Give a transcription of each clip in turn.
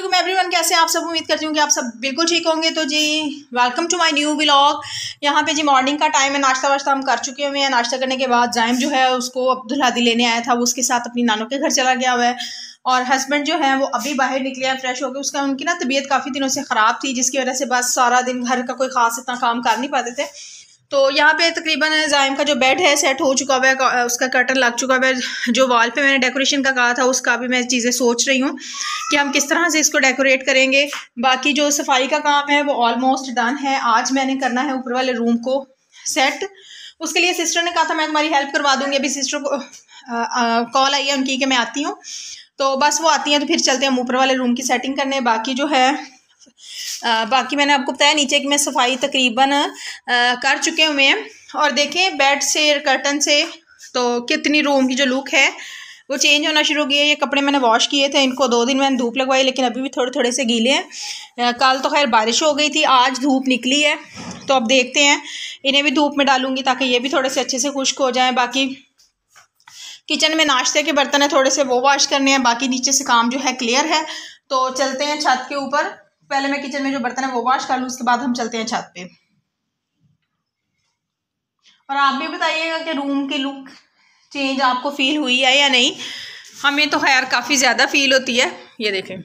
वालेकुम एवरीवन कैसे आप सब उम्मीद करती हूँ कि आप सब बिल्कुल ठीक होंगे। तो जी welcome to my new vlog यहाँ पे जी मॉर्निंग का टाइम है, नाश्ता वाश्ता हम कर चुके हुए हैं। नाश्ता करने के बाद जाइम जो है, उसको अब्दुल हादी लेने आया था। वो उसके साथ अपनी नानों के घर चला गया हुआ है। और हस्बैंड जो है, वो अभी बाहर निकले हैं फ्रेश होकर उसका, उनकी ना तबीयत काफ़ी दिनों से ख़राब थी, जिसकी वजह से बस सारा दिन घर का कोई ख़ास इतना काम कर नहीं पाते थे। तो यहाँ पे तकरीबन जाइम का जो बेड है सेट हो चुका हुआ है उसका कर्टन लग चुका हुआ है। जो वॉल पे मैंने डेकोरेशन का कहा था, उसका भी मैं चीज़ें सोच रही हूँ कि हम किस तरह से इसको डेकोरेट करेंगे। बाकी जो सफ़ाई का काम है, वो ऑलमोस्ट डन है। आज मैंने करना है ऊपर वाले रूम को सेट उसके लिए सिस्टर ने कहा था, मैं तुम्हारी हेल्प करवा दूँगी। अभी सिस्टर को कॉल आई है उनकी कि मैं आती हूँ। तो बस वो आती हैं तो फिर चलते हैं ऊपर वाले रूम की सेटिंग करने। बाकी जो है बाकी मैंने आपको बताया नीचे की मैं सफ़ाई तकरीबन कर चुके हुए हैं। और देखें बेड से कर्टन से तो कितनी रूम की जो लुक है, वो चेंज होना शुरू हो गई है। ये कपड़े मैंने वॉश किए थे, इनको दो दिन मैंने धूप लगवाई, लेकिन अभी भी थोड़े थोड़े से गीले हैं। कल तो खैर बारिश हो गई थी, आज धूप निकली है। तो अब देखते हैं, इन्हें भी धूप में डालूँगी ताकि ये भी थोड़े से अच्छे से खुश्क हो जाएँ। बाकी किचन में नाश्ते के बर्तन है, थोड़े से वो वॉश करने हैं, बाकी नीचे से काम जो है क्लियर है। तो चलते हैं छत के ऊपर। पहले मैं किचन में जो बर्तन है वो वॉश कर लूँ, उसके बाद हम चलते हैं छत पे। और आप भी बताइएगा कि रूम की लुक चेंज आपको फील हुई है या नहीं। हमें तो खैर काफ़ी ज़्यादा फील होती है। ये देखें।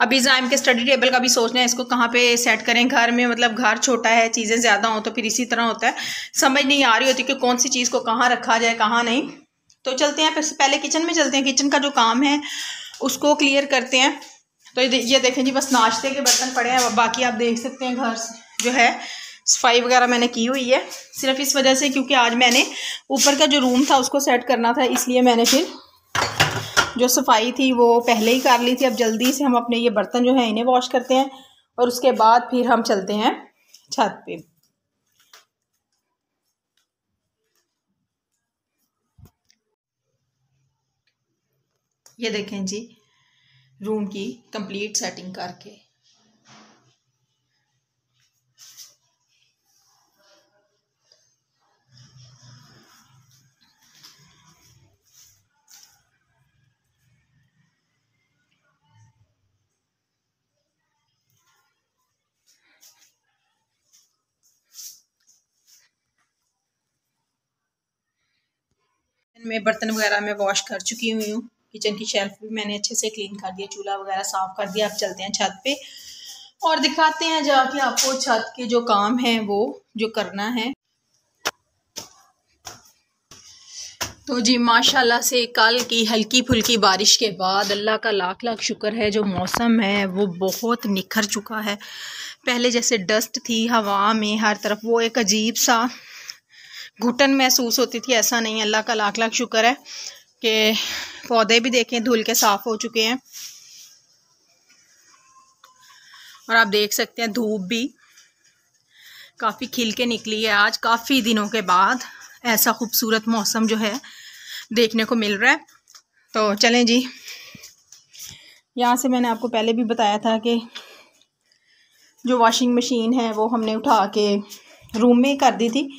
अभी जाइम के स्टडी टेबल का भी सोचना है इसको कहाँ पे सेट करें? घर में मतलब घर छोटा है, चीज़ें ज़्यादा हो तो फिर इसी तरह होता है। समझ नहीं आ रही होती कि कौन सी चीज़ को कहाँ रखा जाए, कहाँ नहीं। तो चलते हैं, फिर पहले किचन में चलते हैं। किचन का जो काम है, उसको क्लियर करते हैं। तो ये देखें जी, बस नाश्ते के बर्तन पड़े हैं बाकी आप देख सकते हैं घर जो है, सफ़ाई वगैरह मैंने की हुई है, सिर्फ़ इस वजह से क्योंकि आज मैंने ऊपर का जो रूम था उसको सेट करना था, इसलिए मैंने फिर जो सफ़ाई थी वो पहले ही कर ली थी, अब जल्दी से हम अपने ये बर्तन जो है इन्हें वॉश करते हैं, और उसके बाद फिर हम चलते हैं छत पे। ये देखें जी रूम की कंप्लीट सेटिंग करके। मैं बर्तन वगैरह मैं वॉश कर चुकी हुई हूँ। किचन की शेल्फ भी मैंने अच्छे से क्लीन कर दिया, चूल्हा वगैरह साफ़ कर दिया। अब चलते हैं छत पे और दिखाते हैं जाके आपको छत के जो काम है, वो जो करना है। तो जी, माशाल्लाह से कल की हल्की फुल्की बारिश के बाद अल्लाह का लाख लाख शुक्र है, जो मौसम है, वो बहुत निखर चुका है। पहले जैसे डस्ट थी हवा में, हर तरफ़ वो एक अजीब सा घुटन महसूस होती थी, ऐसा नहीं, अल्लाह का लाख लाख शुक्र है। कि पौधे भी देखें, धुल के साफ़ हो चुके हैं। और आप देख सकते हैं धूप भी काफ़ी खिल के निकली है आज, काफ़ी दिनों के बाद। ऐसा खूबसूरत मौसम जो है, देखने को मिल रहा है। तो चलें जी। यहाँ से मैंने आपको पहले भी बताया था कि जो वॉशिंग मशीन है, वो हमने उठा के रूम में ही कर दी थी।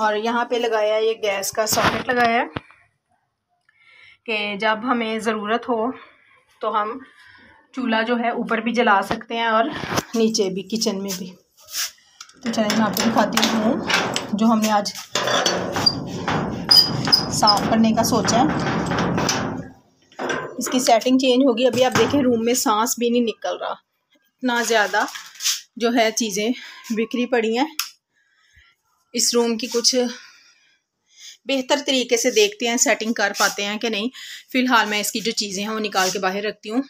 और यहाँ पे लगाया ये गैस का सॉकेट लगाया है। कि जब हमें ज़रूरत हो तो हम चूल्हा जो है ऊपर भी जला सकते हैं और नीचे भी, किचन में भी। तो चलिए मैं आपको दिखाती हूँ जो हमने आज साफ़ करने का सोचा है। इसकी सेटिंग चेंज होगी। अभी आप देखें रूम में सांस भी नहीं निकल रहा। इतना ज़्यादा जो है चीज़ें बिखरी पड़ी हैं। इस रूम की कुछ बेहतर तरीके से देखते हैं सेटिंग कर पाते हैं कि नहीं। फ़िलहाल मैं इसकी जो चीज़ें हैं, वो निकाल के बाहर रखती हूँ।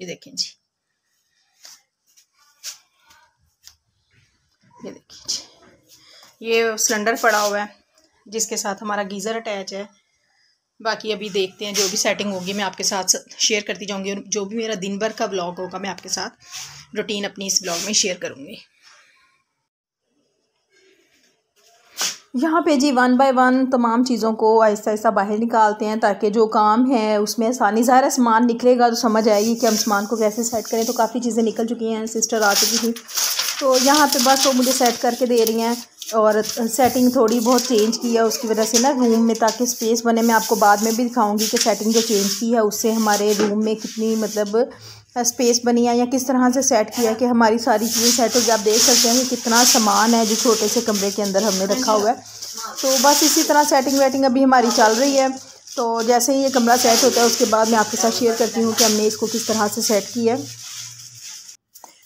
ये देखें जी। ये देखिए जी। ये सिलेंडर पड़ा हुआ है, जिसके साथ हमारा गीज़र अटैच है। बाकी अभी देखते हैं, जो भी सेटिंग होगी, मैं आपके साथ शेयर करती जाऊँगी और जो भी मेरा दिन भर का ब्लॉग होगा, मैं आपके साथ रूटीन अपनी इस ब्लॉग में शेयर करूँगी। यहाँ पे जी वन बाय वन तमाम चीज़ों को आहिस्ता आहिस्ता बाहर निकालते हैं ताकि जो काम है उसमें आसानी, ज़ाहिर सामान निकलेगा तो समझ आएगी कि हम सामान को कैसे सेट करें। तो काफ़ी चीज़ें निकल चुकी हैं सिस्टर आ चुकी थी तो यहाँ पे बस वो मुझे सेट करके दे रही हैं और सेटिंग थोड़ी बहुत चेंज की है, उसकी वजह से ना रूम में ताकि स्पेस बने। मैं आपको बाद में भी दिखाऊँगी कि सेटिंग जो चेंज की है, उससे हमारे रूम में कितनी मतलब स्पेस बनी है या किस तरह से सेट किया है कि हमारी सारी चीज़ें सेट होगी आप देख सकते हैं कि कितना सामान है जो छोटे से कमरे के अंदर हमने रखा हुआ है। तो बस इसी तरह सेटिंग वेटिंग अभी हमारी चल रही है। तो जैसे ही ये कमरा सेट होता है, उसके बाद मैं आपके साथ शेयर करती हूँ कि हमने इसको किस तरह से सेट किया है।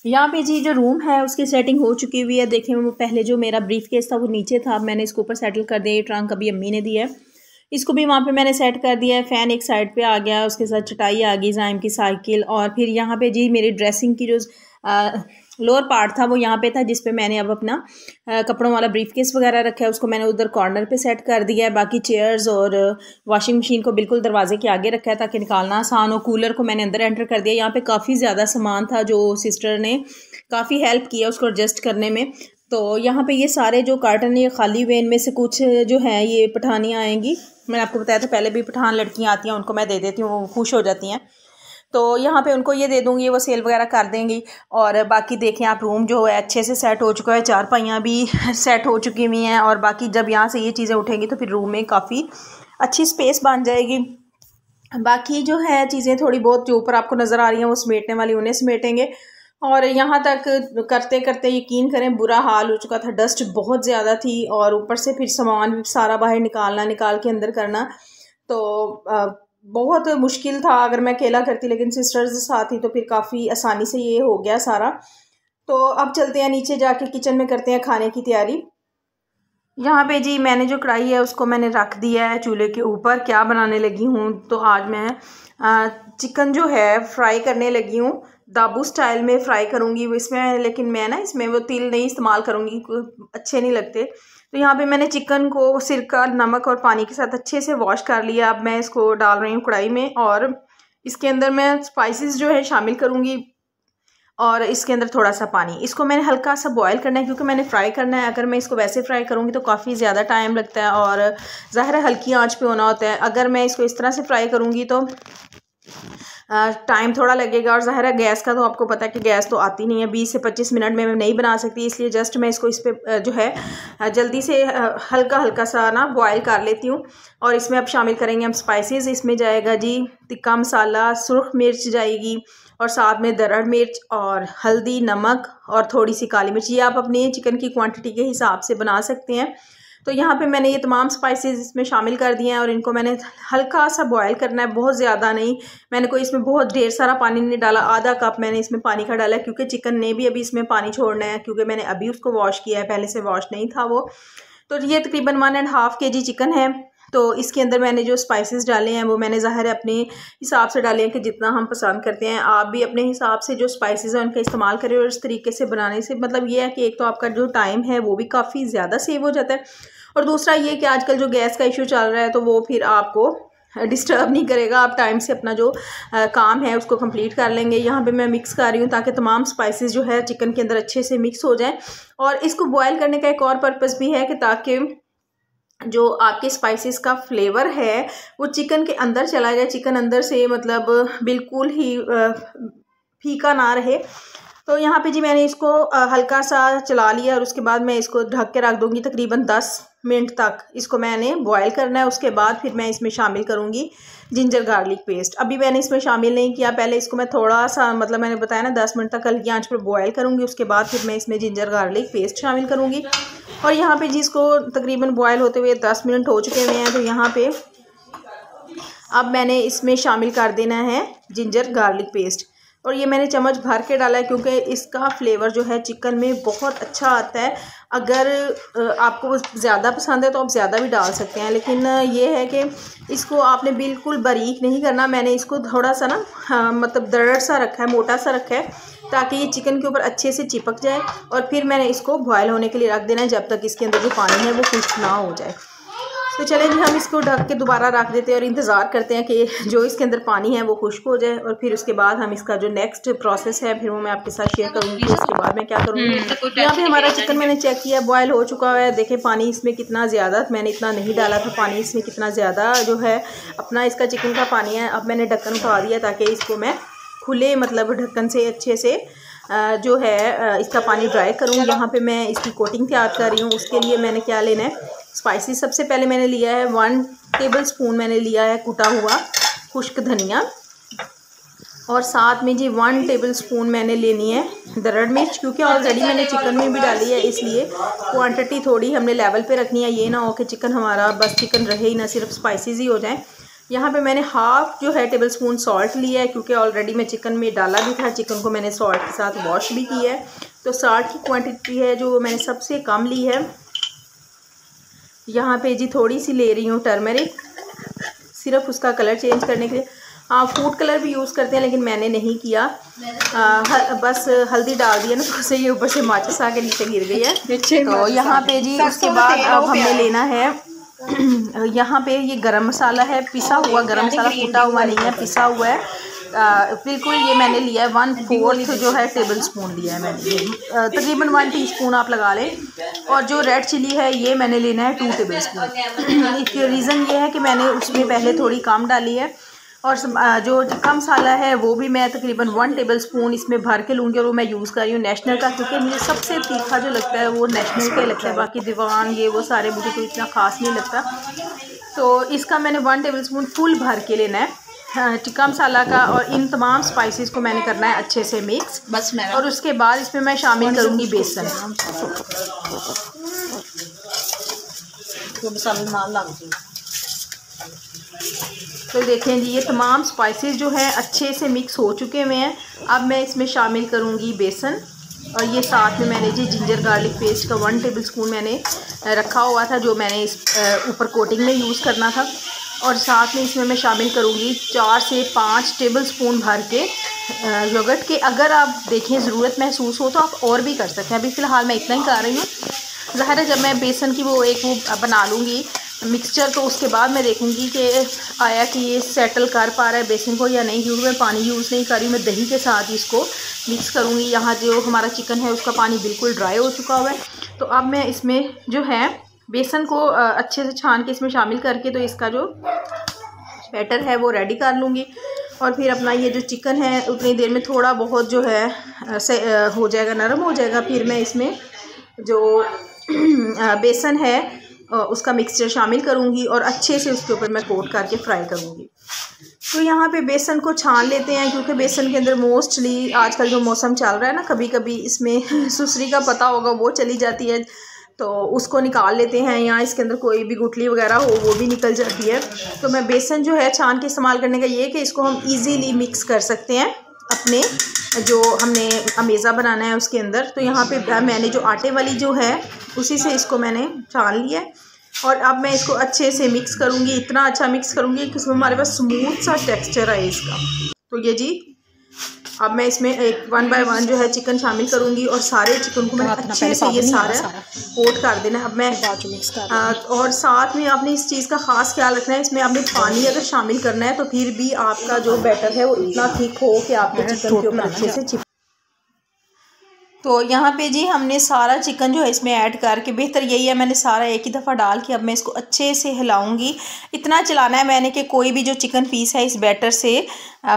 यहाँ पे जी, जो रूम है, उसकी सेटिंग हो चुकी हुई है। देखें वो पहले जो मेरा ब्रीफ केस था, वो नीचे था। मैंने इसको ऊपर सेटल कर दिया। ये ट्रंक अभी अम्मी ने दिया है। इसको भी वहाँ पे मैंने सेट कर दिया है। फ़ैन एक साइड पे आ गया उसके साथ चटाई आ गई जाइम की साइकिल और फिर यहाँ पे जी मेरी ड्रेसिंग की जो लोअर पार्ट था वो यहाँ पे था जिस पे मैंने अब अपना आ, कपड़ों वाला ब्रीफ केस वगैरह रखा है उसको मैंने उधर कॉर्नर पे सेट कर दिया है। बाकी चेयर्स और वॉशिंग मशीन को बिल्कुल दरवाजे के आगे रखा है ताकि निकालना आसान हो। कूलर को मैंने अंदर एंटर कर दिया। यहाँ पे काफ़ी ज़्यादा सामान था जो सिस्टर ने काफ़ी हेल्प किया उसको एडजस्ट करने में। तो यहाँ पे ये सारे जो कार्टन ये खाली हुए इनमें से कुछ जो हैं, ये पठानियाँ आएँगी। मैंने आपको बताया था, पहले भी पठान लड़कियाँ आती हैं, उनको मैं दे देती हूँ, वो खुश हो जाती हैं। तो यहाँ पे उनको ये दे दूँगी, वो सेल वगैरह कर देंगी। और बाकी देखें आप रूम जो है, अच्छे से सेट हो चुका है, चार पाइयाँ भी सेट हो चुकी हुई हैं। और बाकी जब यहाँ से ये चीज़ें उठेंगी तो फिर रूम में काफ़ी अच्छी स्पेस बन जाएगी। बाकी जो है, चीज़ें थोड़ी बहुत जो ऊपर आपको नज़र आ रही हैं, वो समेटने वाली, उन्हें समेटेंगे। और यहाँ तक करते करते यकीन करें, बुरा हाल हो चुका था। डस्ट बहुत ज़्यादा थी और ऊपर से फिर सामान भी सारा बाहर निकालना, निकाल के अंदर करना तो बहुत मुश्किल था। अगर मैं अकेला करती लेकिन सिस्टर्स साथ ही तो फिर काफ़ी आसानी से ये हो गया सारा। तो अब चलते हैं नीचे जाके किचन में करते हैं खाने की तैयारी। यहाँ पे जी मैंने जो कढ़ाई है, उसको मैंने रख दिया है चूल्हे के ऊपर। क्या बनाने लगी हूँ? तो आज मैं चिकन जो है, फ्राई करने लगी हूँ। दाबू स्टाइल में फ्राई करूँगी। इसमें, लेकिन मैं ना, इसमें वो तिल नहीं इस्तेमाल करूँगी अच्छे नहीं लगते। तो यहाँ पे मैंने चिकन को सिरका नमक और पानी के साथ अच्छे से वॉश कर लिया। अब मैं इसको डाल रही हूँ कढ़ाई में और इसके अंदर मैं स्पाइसेस जो है शामिल करूँगी। और इसके अंदर थोड़ा सा पानी। इसको मैंने हल्का सा बॉयल करना है, क्योंकि मैंने फ्राई करना है। अगर मैं इसको वैसे फ्राई करूँगी तो काफ़ी ज़्यादा टाइम लगता है और ज़ाहिर हल्की आँच पे होना होता है। अगर मैं इसको इस तरह से फ्राई करूँगी तो टाइम थोड़ा लगेगा। और ज़ाहिर गैस का तो आपको पता है कि गैस तो आती नहीं है। बीस से पच्चीस मिनट में मैं नहीं बना सकती, इसलिए जस्ट मैं इसको इस पर जो है जल्दी से हल्का हल्का सा ना बॉयल कर लेती हूँ। और इसमें अब शामिल करेंगे हम स्पाइसेस इसमें जाएगा जी तिक्का मसाला, सुरख मिर्च जाएगी और साथ में दरड़ मिर्च और हल्दी, नमक और थोड़ी सी काली मिर्च, ये आप अपनी चिकन की क्वांटिटी के हिसाब से बना सकते हैं। तो यहाँ पे मैंने ये तमाम स्पाइसेस इसमें शामिल कर दिए हैं और इनको मैंने हल्का सा बॉयल करना है, बहुत ज़्यादा नहीं। मैंने कोई इसमें बहुत ढेर सारा पानी नहीं डाला, आधा कप मैंने इसमें पानी का डाला क्योंकि चिकन ने भी अभी इसमें पानी छोड़ना है, क्योंकि मैंने अभी उसको वॉश किया है, पहले से वॉश नहीं था वो। तो ये तकरीबन वन एंड हाफ़ के जी चिकन है। तो इसके अंदर मैंने जो स्पाइसेस डाले हैं वो मैंने ज़ाहिर है अपने हिसाब से डाले हैं कि जितना हम पसंद करते हैं। आप भी अपने हिसाब से जो स्पाइसेस हैं उनका इस्तेमाल करें और इस तरीके से बनाने से। मतलब ये है कि एक तो आपका जो टाइम है वो भी काफ़ी ज़्यादा सेव हो जाता है। और दूसरा ये कि आजकल जो गैस का इशू चल रहा है तो वो फिर आपको डिस्टर्ब नहीं करेगा। आप टाइम से अपना जो आ, काम है उसको कंप्लीट कर लेंगे। यहाँ पे मैं मिक्स कर रही हूँ ताकि तमाम स्पाइसेस जो है चिकन के अंदर अच्छे से मिक्स हो जाएँ। और इसको बॉयल करने का एक और पर्पज़ भी है कि ताकि जो आपके स्पाइसेस का फ्लेवर है, वो चिकन के अंदर चला जाए चिकन अंदर से मतलब बिल्कुल ही फीका ना रहे। तो यहाँ पे जी मैंने इसको हल्का सा चला लिया और उसके बाद मैं इसको ढक के रख दूँगी तकरीबन दस मिनट तक इसको मैंने बॉयल करना है, उसके बाद फिर मैं इसमें शामिल करूँगी जिंजर गार्लिक पेस्ट। अभी मैंने इसमें शामिल नहीं किया, पहले इसको मैं थोड़ा सा मतलब मैंने बताया ना, दस मिनट तक हल्की आँच पर बॉयल करूँगी, उसके बाद फिर मैं इसमें जिंजर गार्लिक पेस्ट शामिल करूँगी। और यहाँ पर जिसको तकरीबन बॉयल होते हुए दस मिनट हो चुके हुए हैं तो यहाँ पर अब मैंने इसमें शामिल कर देना है जिंजर गार्लिक पेस्ट। और ये मैंने चम्मच भर के डाला है क्योंकि इसका फ्लेवर जो है चिकन में बहुत अच्छा आता है। अगर आपको ज़्यादा पसंद है तो आप ज़्यादा भी डाल सकते हैं लेकिन ये है कि इसको आपने बिल्कुल बारीक नहीं करना। मैंने इसको थोड़ा सा ना हाँ, मतलब दरड़ सा रखा है मोटा सा रखा है ताकि ये चिकन के ऊपर अच्छे से चिपक जाए और फिर मैंने इसको बॉयल होने के लिए रख देना है जब तक इसके अंदर जो पानी है वो खुश्क ना हो जाए। तो चलें जी हम इसको ढक के दोबारा रख देते हैं और इंतज़ार करते हैं कि जो इसके अंदर पानी है वो खुश्क हो जाए और फिर उसके बाद हम इसका जो नेक्स्ट प्रोसेस है फिर वो मैं आपके साथ शेयर करूँगी उसके बाद मैं क्या करूँगी। हम्म, तो यहाँ पे हमारा चिकन मैंने चेक किया बॉयल हो चुका है। देखें पानी इसमें कितना ज़्यादा मैंने इतना नहीं डाला था पानी इसमें कितना ज़्यादा जो है अपना इसका चिकन का पानी है। अब मैंने ढक्कन उठा दिया ताकि इसको मैं खुले मतलब ढक्कन से अच्छे से जो है इसका पानी ड्राई करूँ। यहाँ पे मैं इसकी कोटिंग तैयार कर रही हूँ। उसके लिए मैंने क्या लेना है? स्पाइसी सबसे पहले मैंने लिया है वन टेबल स्पून मैंने लिया है कुटा हुआ खुश्क धनिया। और साथ में जी वन टेबल स्पून मैंने लेनी है दरड़ मिर्च, क्योंकि ऑलरेडी मैंने चिकन में भी डाली है, इसलिए क्वांटिटी थोड़ी हमने लेवल पे रखनी है। ये ना हो कि चिकन हमारा, बस चिकन रहे ही ना, सिर्फ़ स्पाइसेस ही हो जाए। यहाँ पे मैंने हाफ़ जो है टेबल स्पून सॉल्ट लिया है, क्योंकि ऑलरेडी मैं चिकन में डाला भी था चिकन को मैंने सॉल्ट के साथ वॉश भी किया है। तो सॉल्ट की क्वांटिटी है जो मैंने सबसे कम ली है। यहाँ पे जी थोड़ी सी ले रही हूँ टर्मरिक सिर्फ़ उसका कलर चेंज करने के लिए। हाँ फ़ूड कलर भी यूज़ करते हैं लेकिन मैंने नहीं किया। आ, हल, बस हल्दी डाल दिया ना तो उसे ये ऊपर से माचिस आके नीचे गिर गई है। तो यहाँ पे जी उसके बाद अब हमने लेना है। यहाँ पे ये गरम मसाला है पिसा हुआ गरम मसाला फूटा हुआ नहीं है पिसा हुआ है। बिल्कुल ये मैंने लिया है वन फोर्थ जो है टेबल स्पून लिया है मैंने तकरीबन वन टी स्पून आप लगा लें। और जो रेड चिली है ये मैंने लेना है टू टेबल स्पून एक रीज़न ये है कि मैंने उसमें पहले थोड़ी कम डाली है। और जो टिक्का मसाला है वो भी मैं तकरीबन वन टेबल स्पून इसमें भर के लूँगी और वो मैं यूज़ कर रही हूँ नेशनल का क्योंकि मुझे सबसे तीखा जो लगता है वो नेशनल का लगता है। बाकी दीवान ये वो सारे मुझे कोई इतना ख़ास नहीं लगता। तो इसका मैंने वन टेबल स्पून फुल भर के लेना है हाँ, टिक्का मसाला का और इन तमाम स्पाइसेस को मैंने करना है अच्छे से मिक्स बस मैं और उसके बाद इसमें मैं शामिल करूँगी बेसन। तो मसाला ना लग तो देखें जी ये तमाम स्पाइसेस जो हैं अच्छे से मिक्स हो चुके हुए हैं। अब मैं इसमें शामिल करूँगी बेसन। और ये साथ में मैंने जी जिंजर गार्लिक पेस्ट का वन टेबल स्पून मैंने रखा हुआ था जो मैंने इस ऊपर कोटिंग में यूज़ करना था। और साथ में इसमें मैं शामिल करूँगी चार से पाँच टेबल स्पून भर के योगर्ट के। अगर आप देखें ज़रूरत महसूस हो तो आप और भी कर सकते हैं। अभी फ़िलहाल मैं इतना ही कर रही हूँ। ज़ाहिर है जब मैं बेसन की वो एक वो बना लूँगी मिक्सचर तो उसके बाद मैं देखूँगी कि आया कि ये सेटल कर पा रहा है बेसन को या नहीं, क्योंकि मैं पानी यूज़ नहीं कर रही मैं दही के साथ इसको मिक्स करूँगी। यहाँ जो हमारा चिकन है, उसका पानी बिल्कुल ड्राई हो चुका हुआ है। तो अब मैं इसमें जो है बेसन को अच्छे से छान के इसमें शामिल करके तो इसका जो बैटर है वो रेडी कर लूँगी। और फिर अपना ये जो चिकन है, उतनी देर में थोड़ा बहुत जो है से हो जाएगा, नरम हो जाएगा। फिर मैं इसमें जो बेसन है उसका मिक्सचर शामिल करूँगी और अच्छे से उसके ऊपर मैं कोट करके फ्राई करूँगी। तो यहाँ पे बेसन को छान लेते हैं, क्योंकि बेसन के अंदर मोस्टली आजकल जो मौसम चल रहा है ना कभी कभी इसमें सुसरी का पता होगा, वो चली जाती है। तो उसको निकाल लेते हैं या इसके अंदर कोई भी गुटली वगैरह हो, वो भी निकल जाती है। तो मैं बेसन जो है छान के इस्तेमाल करने का ये कि इसको हम इजीली मिक्स कर सकते हैं अपने, जो हमने अमेज़ा बनाना है उसके अंदर। तो यहाँ पे मैंने जो आटे वाली जो है, उसी से इसको मैंने छान लिया और अब मैं इसको अच्छे से मिक्स करूँगी, इतना अच्छा मिक्स करूँगी कि उसमें हमारे पास स्मूथ सा टेक्स्चर है इसका। तो ये जी अब मैं इसमें एक वन बाय वन जो है चिकन शामिल करूँगी और सारे चिकन को मैं अच्छे से ये सारा कोट कर देना अब मैं आ, और साथ में आपने इस चीज़ का ख़ास ख्याल रखना है इसमें आपने पानी अगर शामिल करना है तो फिर भी आपका जो बैटर है वो इतना ठीक हो कि आपके चिकन के ऊपर अच्छे से चिप तो यहाँ पे जी हमने सारा चिकन जो है इसमें ऐड करके, बेहतर यही है, मैंने सारा एक ही दफ़ा डाल के अब मैं इसको अच्छे से हिलाऊँगी। इतना चलाना है मैंने कि कोई भी जो चिकन पीस है इस बैटर से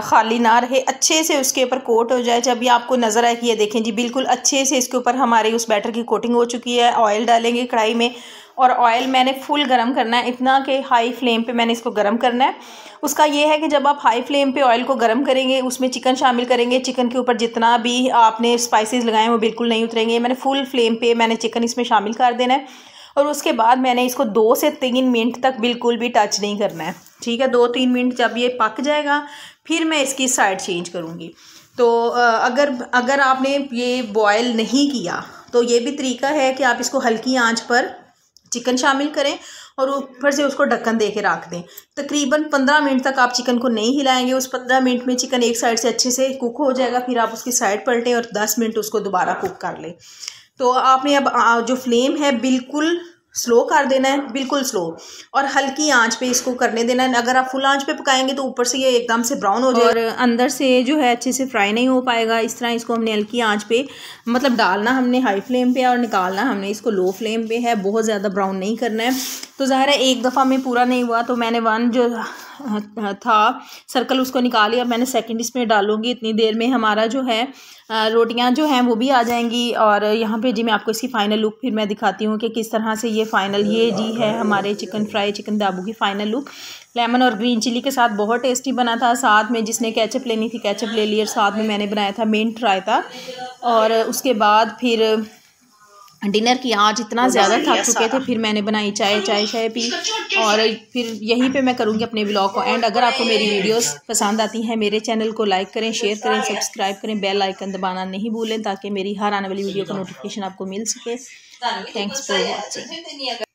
खाली ना रहे। अच्छे से उसके ऊपर कोट हो जाए। जब भी आपको नज़र आए कि ये देखें जी, बिल्कुल अच्छे से इसके ऊपर हमारे उस बैटर की कोटिंग हो चुकी है। ऑयल डालेंगे कढ़ाई में। और ऑयल मैंने फुल गर्म करना है। इतना कि हाई फ्लेम पे मैंने इसको गर्म करना है। उसका ये है कि जब आप हाई फ्लेम पे ऑयल को गर्म करेंगे, उसमें चिकन शामिल करेंगे। चिकन के ऊपर जितना भी आपने स्पाइसेस लगाए वो बिल्कुल नहीं उतरेंगे। मैंने फुल फ्लेम पे मैंने चिकन इसमें शामिल कर देना है। और उसके बाद मैंने इसको दो से तीन मिनट तक बिल्कुल भी टच नहीं करना है। ठीक है? दो तीन मिनट जब ये पक जाएगा, फिर मैं इसकी साइड चेंज करूँगी। तो अगर अगर आपने ये बॉयल नहीं किया तो ये भी तरीका है कि आप इसको हल्की आँच पर चिकन शामिल करें और ऊपर से उसको ढक्कन दे के रख दें। तकरीबन पंद्रह मिनट तक आप चिकन को नहीं हिलाएँगे। उस पंद्रह मिनट में चिकन एक साइड से अच्छे से कुक हो जाएगा, फिर आप उसकी साइड पलटें और दस मिनट उसको दोबारा कुक कर लें। तो आपने अब जो फ्लेम है, बिल्कुल स्लो कर देना है, बिल्कुल स्लो और हल्की आँच पे इसको करने देना है। अगर आप फुल आँच पे पकाएँगे तो ऊपर से ये एकदम से ब्राउन हो जाएगा। और अंदर से जो है अच्छे से फ्राई नहीं हो पाएगा। इस तरह इसको हमने हल्की आँच पे मतलब डालना हमने हाई फ्लेम पे और निकालना हमने इसको लो फ्लेम पे है। बहुत ज़्यादा ब्राउन नहीं करना है। तो ज़ाहिर है एक दफ़ा में पूरा नहीं हुआ तो मैंने वन जो था। सर्कल उसको निकाली और मैंने सेकंड इसमें डालूँगी। इतनी देर में हमारा जो है रोटियाँ जो हैं वो भी आ जाएँगी। और यहाँ पे जी मैं आपको इसकी फ़ाइनल लुक फिर मैं दिखाती हूँ कि किस तरह से ये फ़ाइनल ये जी है हमारे चिकन फ्राई चिकन दाबू की फ़ाइनल लुक लेमन और ग्रीन चिली के साथ बहुत टेस्टी बना था। साथ में जिसने कैचअप लेनी थी कैचअप ले ली और साथ में मैंने बनाया था मेन मिंट रायता और उसके बाद फिर डिनर की आज इतना ज़्यादा थक चुके थे फिर मैंने बनाई चाय चाय चाय पी और फिर यहीं पे मैं करूँगी अपने ब्लॉग को। एंड अगर आपको मेरी वीडियोस पसंद आती हैं मेरे चैनल को लाइक करें शेयर करें सब्सक्राइब करें बेल आइकन दबाना नहीं भूलें ताकि मेरी हर आने वाली वीडियो का नोटिफिकेशन आपको मिल सके। Thanks for watching